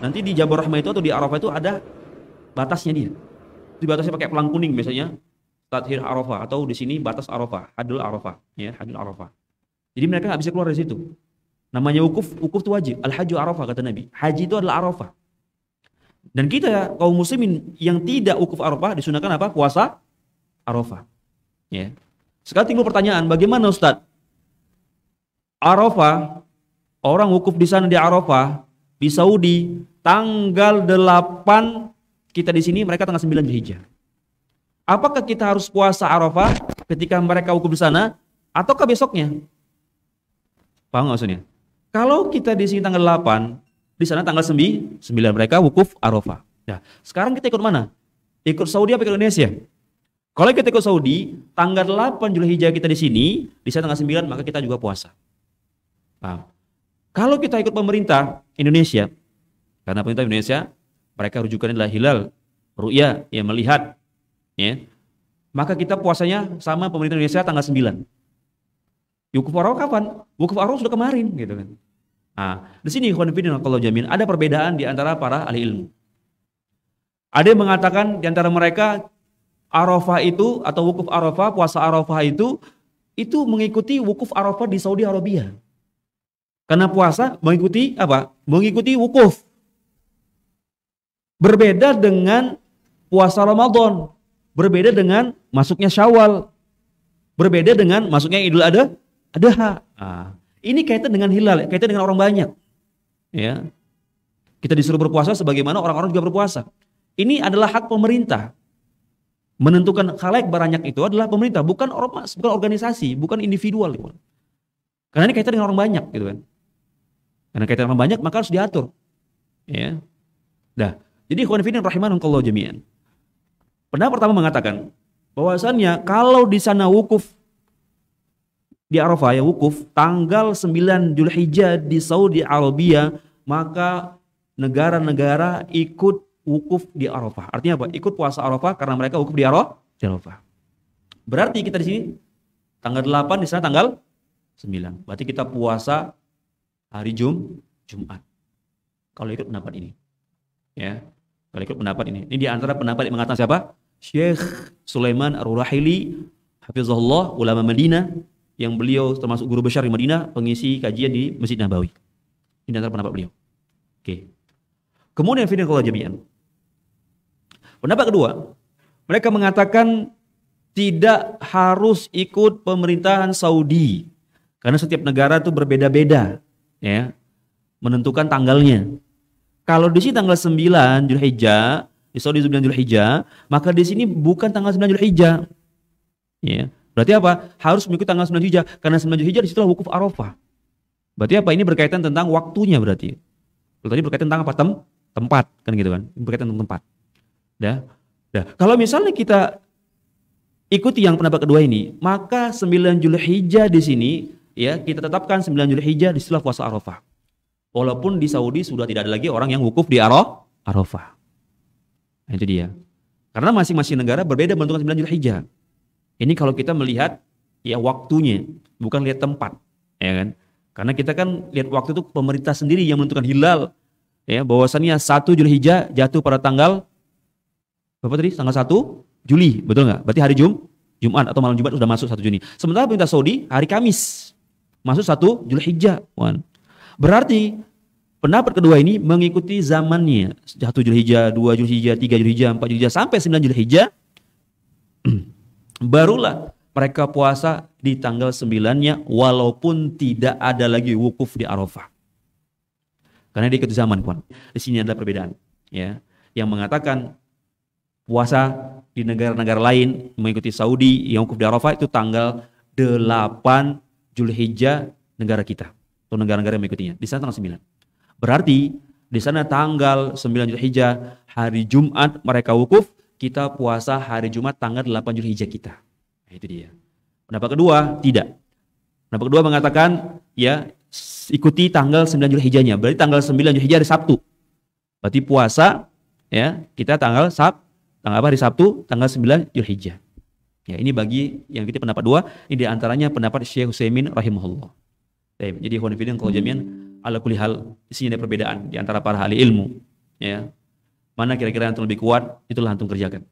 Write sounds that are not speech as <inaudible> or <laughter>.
Nanti di Jabal Rahmah itu atau di Arafah itu ada batasnya dia. Dibatasi pakai pelang kuning biasanya. Tathir Arafah atau di sini batas Arafah, hadul Arafah, ya, hadul Arafah. Jadi mereka nggak bisa keluar dari situ. Namanya wukuf, wukuf itu wajib. Al-haju Arafah kata Nabi. Haji itu adalah Arafah. Dan kita kaum muslimin yang tidak wukuf Arafah disunahkan apa? Puasa Arafah. Ya. Sekarang timbul pertanyaan, bagaimana Ustaz? Arafah, orang wukuf di sana di Arafah, di Saudi, tanggal 8 kita di sini, mereka tanggal 9 Zulhijjah. Apakah kita harus puasa Arafah ketika mereka wukuf di sana ataukah besoknya? Paham maksudnya? Kalau kita di sini tanggal 8, di sana tanggal 9, 9 mereka wukuf Arafah. Nah, sekarang kita ikut mana? Ikut Saudi apa Indonesia? Kalau kita ikut Saudi, tanggal 8 Zulhijjah kita di sini, di sana tanggal 9 maka kita juga puasa. Paham? Kalau kita ikut pemerintah Indonesia, karena pemerintah Indonesia mereka rujukannya adalah hilal, ru'ya yang melihat ya. Maka kita puasanya sama pemerintah Indonesia tanggal 9. Wukuf Arafah kapan? Wukuf Arafah sudah kemarin gitu kan. Nah, di sini kalau jamin ada perbedaan di antara para ahli ilmu. Ada yang mengatakan di antara mereka Arafah itu atau wukuf Arafah, puasa Arafah itu itu mengikuti wukuf Arafah di Saudi Arabia. Karena puasa mengikuti apa? Mengikuti wukuf. Berbeda dengan puasa Ramadan berbeda dengan masuknya Syawal, berbeda dengan masuknya Idul Adha. Adha. Nah, ini kaitan dengan hilal, kaitan dengan orang banyak. Ya. Kita disuruh berpuasa sebagaimana orang-orang juga berpuasa. Ini adalah hak pemerintah. Menentukan khalaik banyak itu adalah pemerintah, bukan ormas, bukan organisasi, bukan individual. Karena ini kaitan dengan orang banyak gitu kan. Karena kaitan orang banyak maka harus diatur. Ya. Dah. Jadi ikhwan fillah rahimanallahu jami'an. Pendapat pertama mengatakan bahwasannya kalau di sana wukuf di Arafah ya wukuf tanggal 9 Julhijjah di Saudi Arabia maka negara-negara ikut wukuf di Arafah. Artinya apa? Ikut puasa Arafah karena mereka wukuf di Arafah. Berarti kita di sini tanggal 8 di sana tanggal 9. Berarti kita puasa hari Jum Jumat. Kalau ikut pendapat ini. Ya. Kalau ikut pendapat ini. Ini di antara pendapat yang mengatakan siapa? Syekh Sulaiman Ar-Rahili Hafizahullah ulama Madinah yang beliau termasuk guru besar di Madinah pengisi kajian di Masjid Nabawi. Ini antara pendapat beliau. Oke. Kemudian final kalau jami'an. Pendapat kedua, mereka mengatakan tidak harus ikut pemerintahan Saudi karena setiap negara itu berbeda-beda ya menentukan tanggalnya. Kalau di sini tanggal 9 Julhijjah di Saudi 9 Zulhijjah, maka di sini bukan tanggal 9 Zulhijjah. Ya. Berarti apa? Harus mengikuti tanggal 9 Zulhijjah karena 9 Zulhijjah di situlah wukuf Arafah. Berarti apa? Ini berkaitan tentang waktunya berarti. Kalau tadi berkaitan tentang apa? Tem tempat kan gitu kan. Berkaitan tentang tempat. Dah. Dah. Kalau misalnya kita ikuti yang pendapat kedua ini, maka 9 Zulhijjah di sini ya kita tetapkan 9 Zulhijjah di istilah puasa Arafah. Walaupun di Saudi sudah tidak ada lagi orang yang wukuf di Arafah. Nah, itu dia. Karena masing-masing negara berbeda menentukan 9 Zulhijjah. Ini kalau kita melihat ya waktunya, bukan lihat tempat, ya kan? Karena kita kan lihat waktu itu pemerintah sendiri yang menentukan hilal, ya bahwasannya 1 Zulhijjah jatuh pada tanggal berapa tadi? Tanggal 1 Juli, betul nggak? Berarti hari Jum, Jumat atau malam Jumat sudah masuk 1 Juni. Sementara pemerintah Saudi hari Kamis masuk 1 Zulhijjah. Berarti Pendapat kedua ini mengikuti zamannya. 1 Julhijjah, 2 Julhijjah, 3 Julhijjah, 4 Julhijjah sampai 9 Julhijjah. <clears throat> Barulah mereka puasa di tanggal 9-nya walaupun tidak ada lagi wukuf di Arafah. Karena dia ikut zaman, kawan. Di sini ada perbedaan, ya. Yang mengatakan puasa di negara-negara lain mengikuti Saudi yang wukuf di Arafah itu tanggal 8 Julhijjah negara kita atau negara-negara yang mengikutinya. Di sana tanggal 9. Berarti di sana tanggal 9 Zulhijjah hari Jumat mereka wukuf, kita puasa hari Jumat tanggal 8 Zulhijjah kita. Nah, itu dia. Pendapat kedua, tidak. Pendapat kedua mengatakan ya ikuti tanggal 9 Zulhijjahnya. Berarti tanggal 9 Zulhijjah hari Sabtu. Berarti puasa ya kita tanggal Sab tanggal apa hari Sabtu tanggal 9 Zulhijjah. Ya, ini bagi yang kita pendapat dua, ini di antaranya pendapat Syekh Husaimin rahimahullah. Jadi, kalau jamian ala kulli hal di sini ada perbedaan di antara para ahli ilmu Ya. Mana kira-kira yang lebih kuat, itulah antum kerjakan.